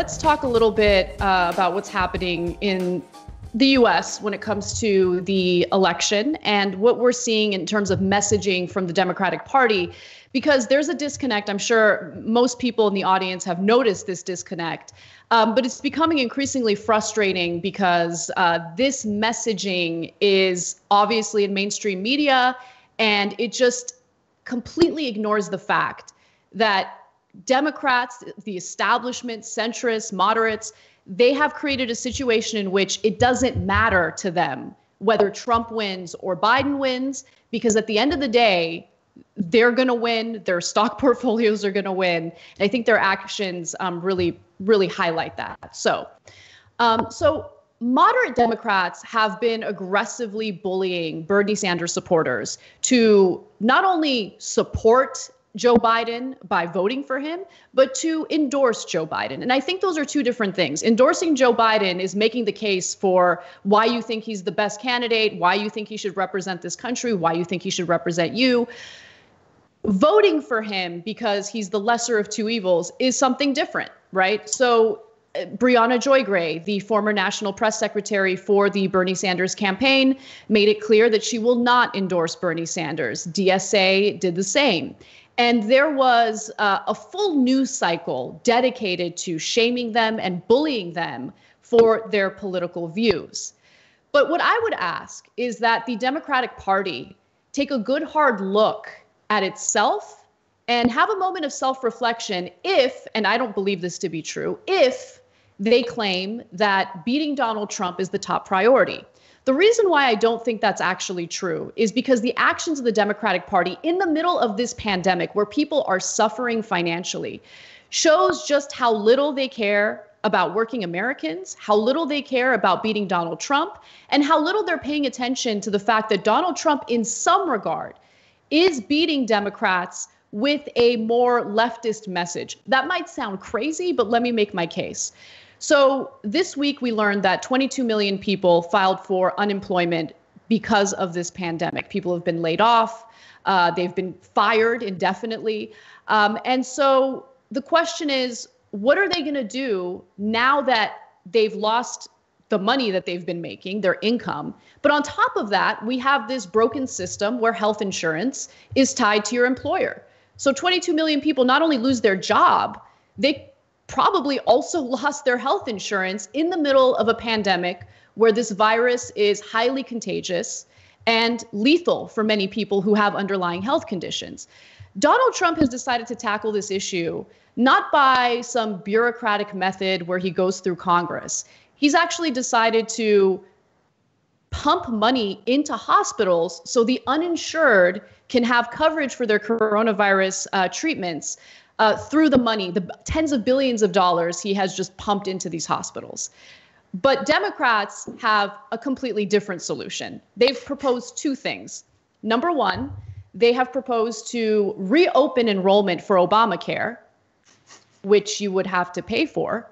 let's talk a little bit uh, about what's happening in the US when it comes to the election and what we're seeing in terms of messaging from the Democratic Party. Because there's a disconnect. I'm sure most people in the audience have noticed this disconnect. Um, but it's becoming increasingly frustrating because uh, this messaging is obviously in mainstream media and it just completely ignores the fact that Democrats, the establishment, centrists, moderates, they have created a situation in which it doesn't matter to them whether Trump wins or Biden wins, because at the end of the day, they're going to win. Their stock portfolios are going to win. And I think their actions um, really, really highlight that. So, um, so moderate Democrats have been aggressively bullying Bernie Sanders supporters to not only support Joe Biden by voting for him, but to endorse Joe Biden. And I think those are two different things. Endorsing Joe Biden is making the case for why you think he's the best candidate, why you think he should represent this country, why you think he should represent you. Voting for him because he's the lesser of two evils is something different, right? So uh, Briahna Joy Gray, the former national press secretary for the Bernie Sanders campaign, made it clear that she will not endorse Bernie Sanders. DSA did the same. And there was uh, a full news cycle dedicated to shaming them and bullying them for their political views. But what I would ask is that the Democratic Party take a good hard look at itself and have a moment of self reflection if, and I don't believe this to be true, if they claim that beating Donald Trump is the top priority. The reason why I don't think that's actually true is because the actions of the Democratic Party in the middle of this pandemic, where people are suffering financially, shows just how little they care about working Americans, how little they care about beating Donald Trump, and how little they're paying attention to the fact that Donald Trump, in some regard, is beating Democrats with a more leftist message. That might sound crazy, but let me make my case. So this week we learned that 22 million people filed for unemployment because of this pandemic. People have been laid off, uh, they've been fired indefinitely. Um, and so the question is, what are they going to do now that they've lost the money that they've been making, their income. But on top of that, we have this broken system where health insurance is tied to your employer. So 22 million people not only lose their job, they probably also lost their health insurance in the middle of a pandemic where this virus is highly contagious and lethal for many people who have underlying health conditions. Donald Trump has decided to tackle this issue not by some bureaucratic method where he goes through Congress. He's actually decided to pump money into hospitals so the uninsured can have coverage for their coronavirus uh, treatments uh, through the money, the tens of billions of dollars he has just pumped into these hospitals. But Democrats have a completely different solution. They've proposed two things. Number one, they have proposed to reopen enrollment for Obamacare, which you would have to pay for.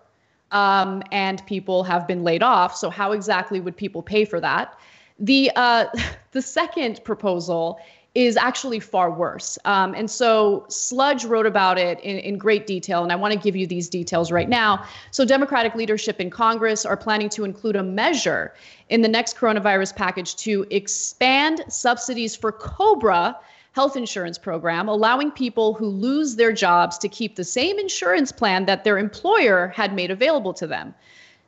Um, and people have been laid off. So, how exactly would people pay for that? The, uh, the second proposal is actually far worse. Um, and so Sludge wrote about it in, in great detail, and I want to give you these details right now. So, Democratic leadership in Congress are planning to include a measure in the next coronavirus package to expand subsidies for COBRA health insurance program, allowing people who lose their jobs to keep the same insurance plan that their employer had made available to them.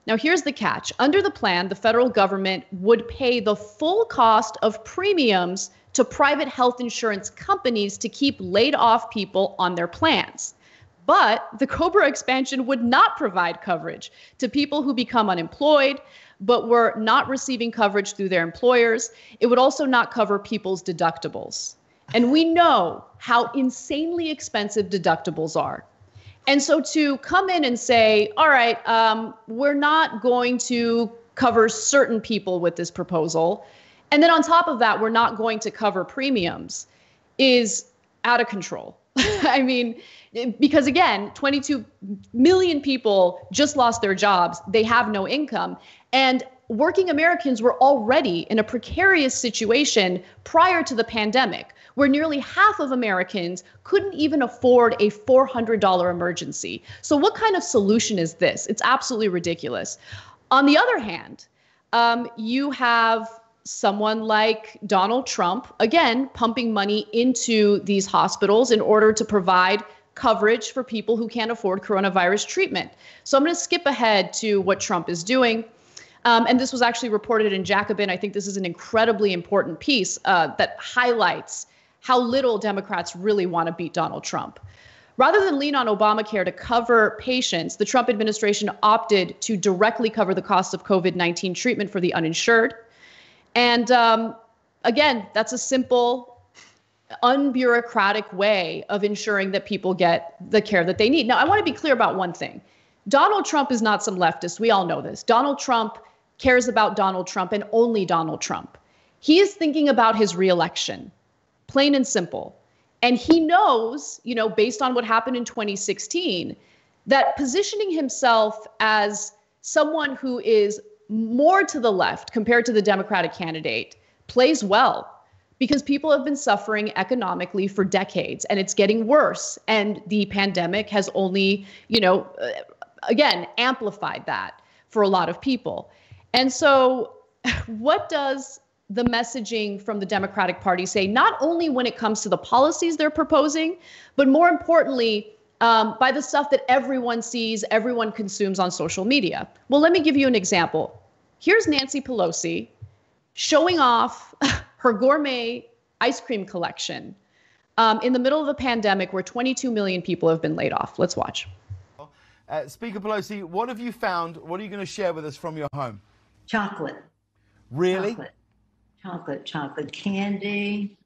Now, here's the catch under the plan, the federal government would pay the full cost of premiums to private health insurance companies to keep laid off people on their plans. But the COBRA expansion would not provide coverage to people who become unemployed, but were not receiving coverage through their employers. It would also not cover people's deductibles. And we know how insanely expensive deductibles are. And so to come in and say, all right, um, we're not going to cover certain people with this proposal, and then on top of that, we're not going to cover premiums is out of control. I mean, because again, 22 million people just lost their jobs. They have no income. And working Americans were already in a precarious situation prior to the pandemic, where nearly half of Americans couldn't even afford a $400 emergency. So, what kind of solution is this? It's absolutely ridiculous. On the other hand, um, you have someone like Donald Trump, again, pumping money into these hospitals in order to provide coverage for people who can't afford coronavirus treatment. So I'm going to skip ahead to what Trump is doing. Um, and this was actually reported in Jacobin. I think this is an incredibly important piece uh, that highlights how little Democrats really want to beat Donald Trump. Rather than lean on Obamacare to cover patients, the Trump administration opted to directly cover the cost of COVID 19 treatment for the uninsured. And um, again, that's a simple, unbureaucratic way of ensuring that people get the care that they need. Now, I want to be clear about one thing Donald Trump is not some leftist. We all know this. Donald Trump cares about Donald Trump and only Donald Trump. He is thinking about his reelection, plain and simple. And he knows, you know, based on what happened in 2016, that positioning himself as someone who is more to the left compared to the Democratic candidate plays well because people have been suffering economically for decades and it's getting worse and the pandemic has only, you know, uh, again, amplified that for a lot of people. And so what does the messaging from the Democratic Party say, not only when it comes to the policies they're proposing, but more importantly, um, by the stuff that everyone sees, everyone consumes on social media. Well, let me give you an example. Here's Nancy Pelosi showing off her gourmet ice cream collection um, in the middle of a pandemic where 22 million people have been laid off. Let's watch. Uh, Speaker Pelosi, what have you found? What are you going to share with us from your home? Chocolate. Really? Chocolate chocolate, chocolate candy.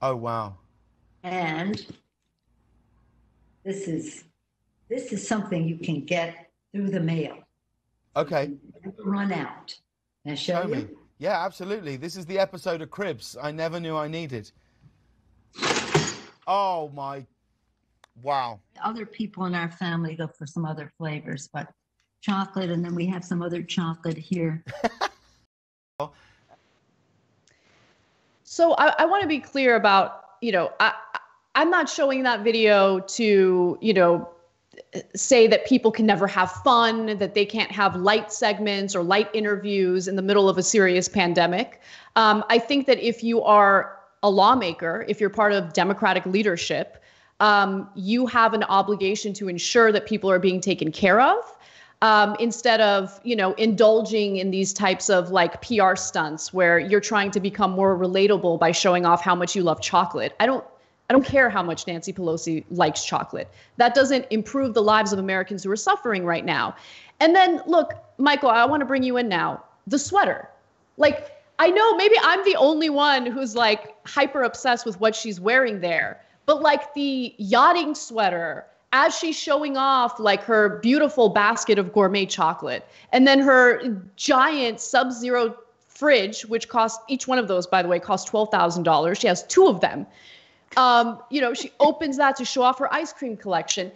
Oh wow. And this is this is something you can get through the mail. Okay. Run out. Now show, show you? me. Yeah, absolutely. This is the episode of Cribs I never knew I needed. Oh my wow. Other people in our family go for some other flavors, but chocolate and then we have some other chocolate here. So I, I want to be clear about, you know, I, I'm not showing that video to, you know, say that people can never have fun, that they can't have light segments or light interviews in the middle of a serious pandemic. Um, I think that if you are a lawmaker, if you're part of Democratic leadership, um, you have an obligation to ensure that people are being taken care of um, instead of you know indulging in these types of like PR stunts where you're trying to become more relatable by showing off how much you love chocolate. I don't I don't care how much Nancy Pelosi likes chocolate. That doesn't improve the lives of Americans who are suffering right now. And then look, Michael, I want to bring you in now. The sweater. Like I know maybe I'm the only one who's like hyper obsessed with what she's wearing there, but like the yachting sweater as she's showing off like her beautiful basket of gourmet chocolate and then her giant sub-zero fridge which cost each one of those by the way cost $12000 she has two of them um, you know she opens that to show off her ice cream collection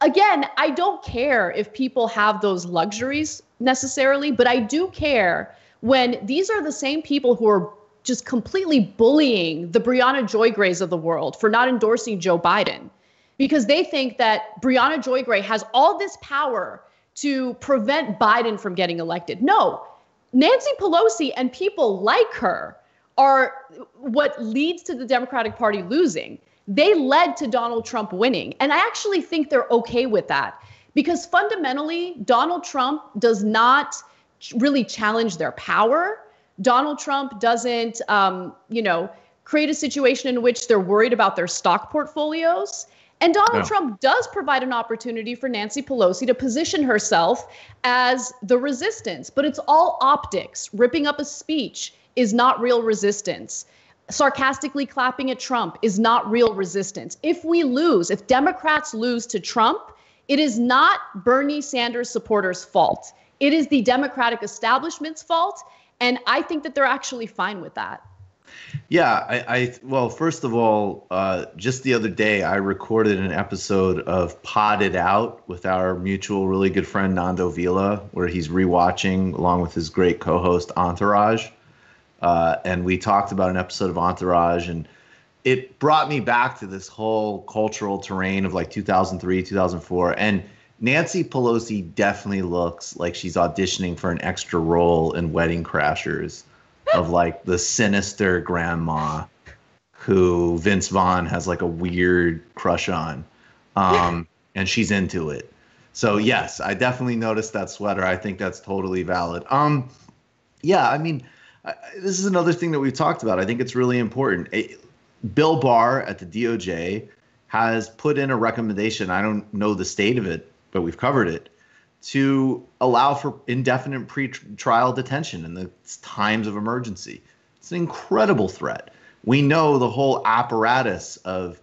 again i don't care if people have those luxuries necessarily but i do care when these are the same people who are just completely bullying the briahna joy grays of the world for not endorsing joe biden because they think that Briahna Joy Gray has all this power to prevent Biden from getting elected. No, Nancy Pelosi and people like her are what leads to the Democratic Party losing. They led to Donald Trump winning. And I actually think they're okay with that because fundamentally, Donald Trump does not really challenge their power. Donald Trump doesn't, um, you know, create a situation in which they're worried about their stock portfolios. And Donald Trump does provide an opportunity for Nancy Pelosi to position herself as the resistance, but it's all optics. Ripping up a speech is not real resistance. Sarcastically clapping at Trump is not real resistance. If we lose, if Democrats lose to Trump, it is not Bernie Sanders supporters' fault. It is the Democratic establishment's fault. And I think that they're actually fine with that. Yeah, I, I well, first of all, uh, just the other day, I recorded an episode of Potted Out with our mutual, really good friend Nando Vila, where he's rewatching along with his great co-host Entourage, uh, and we talked about an episode of Entourage, and it brought me back to this whole cultural terrain of like 2003, 2004. And Nancy Pelosi definitely looks like she's auditioning for an extra role in Wedding Crashers of like the sinister grandma who Vince Vaughn has like a weird crush on. Um, and she's into it. So yes, I definitely noticed that sweater. I think that's totally valid. Um, yeah, I mean, I, this is another thing that we've talked about. I think it's really important. It, Bill Barr at the DOJ has put in a recommendation. I don't know the state of it, but we've covered it to allow for indefinite pre-trial detention in the times of emergency. It's an incredible threat. We know the whole apparatus of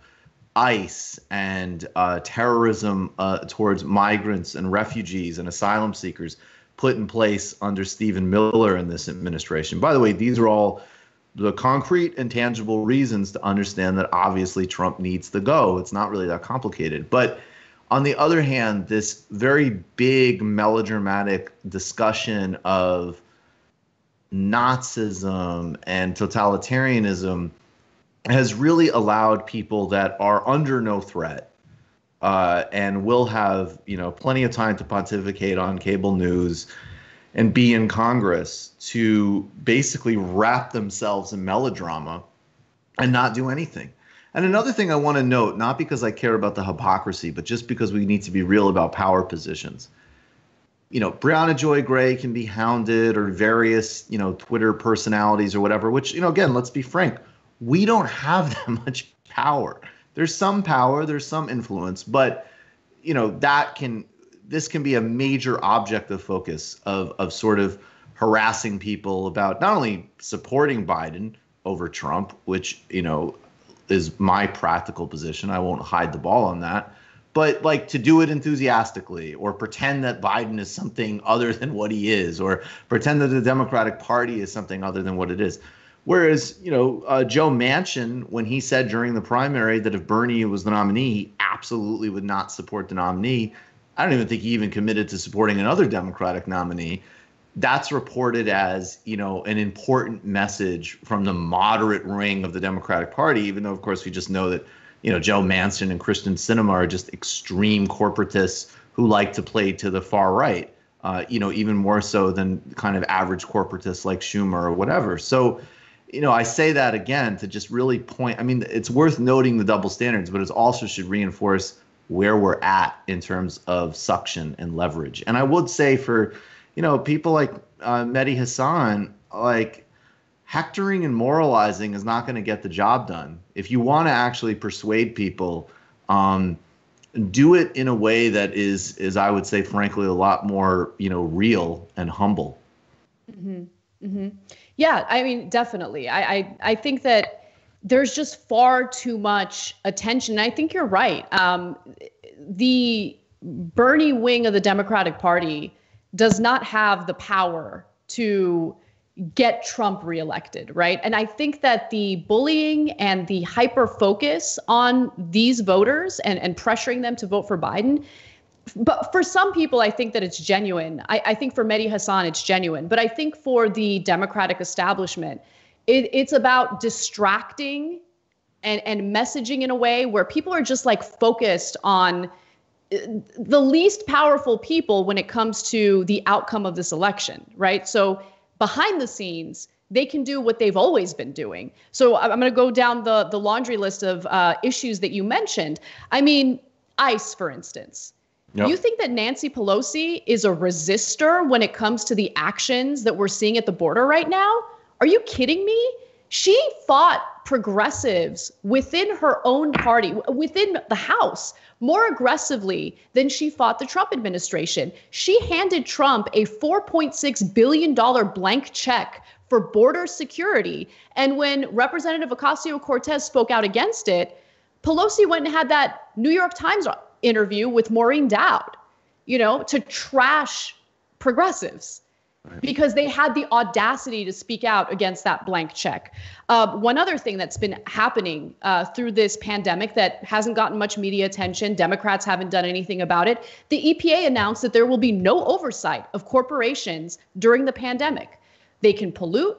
ICE and uh, terrorism uh, towards migrants and refugees and asylum seekers put in place under Stephen Miller in this administration. By the way, these are all the concrete and tangible reasons to understand that obviously Trump needs to go. It's not really that complicated. But on the other hand, this very big melodramatic discussion of Nazism and totalitarianism has really allowed people that are under no threat uh, and will have you know plenty of time to pontificate on cable news and be in Congress to basically wrap themselves in melodrama and not do anything. And another thing I want to note, not because I care about the hypocrisy, but just because we need to be real about power positions. You know, Briahna Joy Gray can be hounded or various, you know, Twitter personalities or whatever, which, you know, again, let's be frank, we don't have that much power. There's some power, there's some influence, but, you know, that can this can be a major object of focus of of sort of harassing people about not only supporting Biden over Trump, which you know is my practical position. I won't hide the ball on that. But like to do it enthusiastically or pretend that Biden is something other than what he is or pretend that the Democratic Party is something other than what it is. Whereas, you know, uh, Joe Manchin, when he said during the primary that if Bernie was the nominee, he absolutely would not support the nominee. I don't even think he even committed to supporting another Democratic nominee. That's reported as, you know, an important message from the moderate ring of the Democratic Party, even though, of course, we just know that, you know, Joe Manchin and Kyrsten Sinema are just extreme corporatists who like to play to the far right, uh, you know, even more so than kind of average corporatists like Schumer or whatever. So, you know, I say that again to just really point. I mean, it's worth noting the double standards, but it also should reinforce where we're at in terms of suction and leverage. And I would say for, you know, people like uh, Mehdi Hasan, like hectoring and moralizing is not going to get the job done. If you want to actually persuade people, um, do it in a way that is, is I would say, frankly, a lot more, you know, real and humble. Mm-hmm. Mm-hmm. Yeah, I mean, definitely. I, I, I think that there's just far too much attention. I think you're right. Um, the Bernie wing of the Democratic Party does not have the power to get Trump reelected, right? And I think that the bullying and the hyper focus on these voters and, and pressuring them to vote for Biden. But for some people, I think that it's genuine. I, I think for Mehdi Hasan, it's genuine. But I think for the Democratic establishment, it, it's about distracting and, and messaging in a way where people are just like focused on uh, the least powerful people when it comes to the outcome of this election, right? So behind the scenes, they can do what they've always been doing. So I'm going to go down the the laundry list of uh, issues that you mentioned. I mean, ICE, for instance. Yep. You think that Nancy Pelosi is a resistor when it comes to the actions that we're seeing at the border right now? Are you kidding me? She fought progressives within her own party, within the House, more aggressively than she fought the Trump administration. She handed Trump a $4.6 billion blank check for border security. And when Representative Ocasio Cortez spoke out against it, Pelosi went and had that New York Times interview with Maureen Dowd, you know, to trash progressives because they had the audacity to speak out against that blank check. Uh, one other thing that's been happening uh, through this pandemic that hasn't gotten much media attention, Democrats haven't done anything about it. The EPA announced that there will be no oversight of corporations during the pandemic. They can pollute.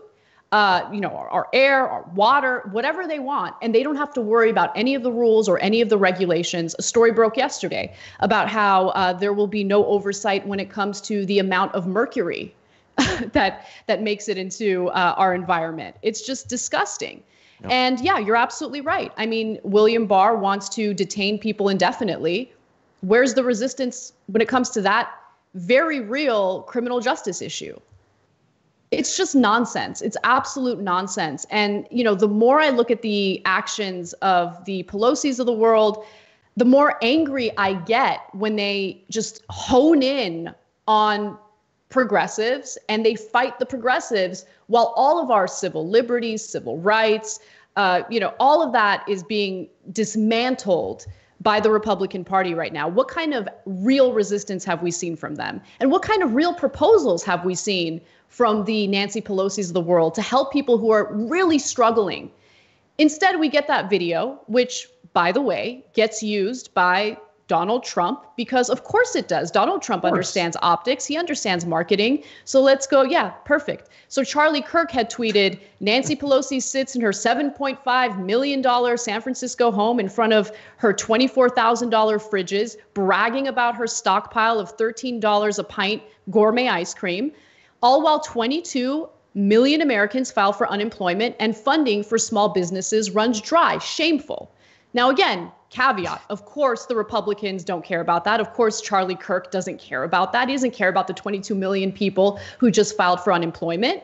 Uh, you know, our, our, air, our water, whatever they want, and they don't have to worry about any of the rules or any of the regulations. A story broke yesterday about how uh, there will be no oversight when it comes to the amount of mercury that that makes it into uh, our environment. It's just disgusting. Yep. And yeah, you're absolutely right. I mean, William Barr wants to detain people indefinitely. Where's the resistance when it comes to that very real criminal justice issue? It's just nonsense. It's absolute nonsense. And, you know, the more I look at the actions of the Pelosi's of the world, the more angry I get when they just hone in on progressives and they fight the progressives while all of our civil liberties, civil rights, uh, you know, all of that is being dismantled by the Republican Party right now? What kind of real resistance have we seen from them? And what kind of real proposals have we seen from the Nancy Pelosi's of the world to help people who are really struggling? Instead, we get that video, which, by the way, gets used by Donald Trump because of course it does. Donald Trump understands optics, he understands marketing. So let's go, yeah, perfect. So Charlie Kirk had tweeted Nancy Pelosi sits in her 7.5 million dollar San Francisco home in front of her $24,000 fridges bragging about her stockpile of $13 a pint gourmet ice cream, all while 22 million Americans file for unemployment and funding for small businesses runs dry. Shameful. Now again, caveat of course the republicans don't care about that. Of course charlie kirk doesn't care about that. He doesn't care about the 22 million people who just filed for unemployment.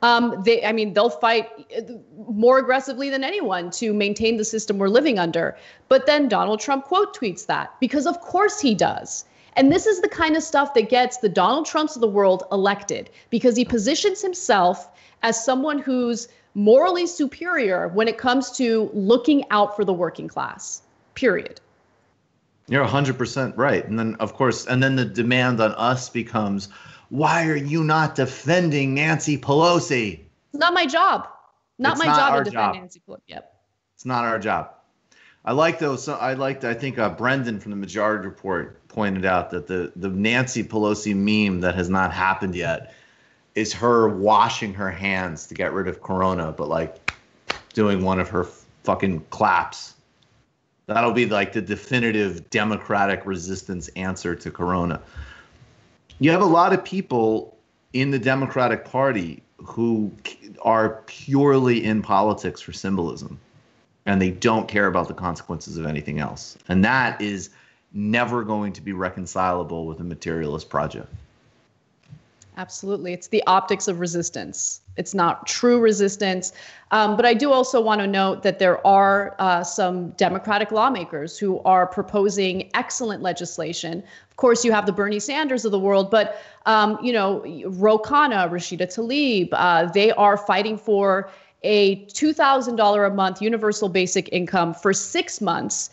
Um, they i mean they'll fight uh, more aggressively than anyone to maintain the system we're living under. But then donald trump quote tweets that because of course he does. And this is the kind of stuff that gets the donald trumps of the world elected because he positions himself as someone who's morally superior when it comes to looking out for the working class period. You're 100% right. And then, of course, and then the demand on us becomes why are you not defending Nancy Pelosi? It's not my job. Not it's my not job to defend job. Nancy Pelosi. Yep. It's not our job. I like those. So I liked. I think uh, Brendan from the Majority Report pointed out that the the Nancy Pelosi meme that has not happened yet is her washing her hands to get rid of Corona, but like doing one of her fucking claps That'll be like the definitive democratic resistance answer to Corona. You have a lot of people in the Democratic Party who are purely in politics for symbolism and they don't care about the consequences of anything else. And that is never going to be reconcilable with a materialist project. Absolutely. It's the optics of resistance. It's not true resistance. Um, but I do also want to note that there are uh, some Democratic lawmakers who are proposing excellent legislation. Of course, you have the Bernie Sanders of the world, but um, you know, Ro Khanna, Rashida Tlaib, uh, they are fighting for a $2,000 a month universal basic income for six months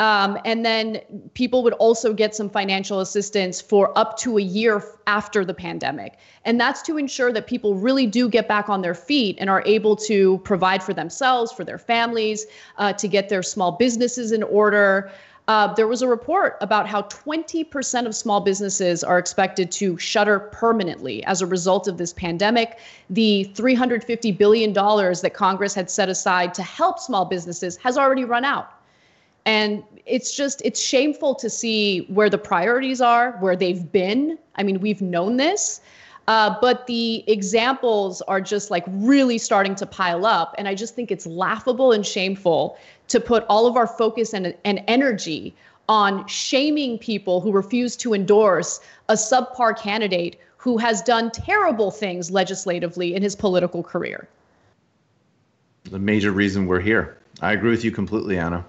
um, and then people would also get some financial assistance for up to a year after the pandemic. And that's to ensure that people really do get back on their feet and are able to provide for themselves, for their families, uh, to get their small businesses in order. Uh, there was a report about how 20% of small businesses are expected to shutter permanently as a result of this pandemic. The $350 billion that Congress had set aside to help small businesses has already run out. And it's just, it's shameful to see where the priorities are, where they've been. I mean, we've known this. Uh, but the examples are just like really starting to pile up. And I just think it's laughable and shameful to put all of our focus and, and energy on shaming people who refuse to endorse a subpar candidate who has done terrible things legislatively in his political career. The major reason we're here. I agree with you completely, Ana.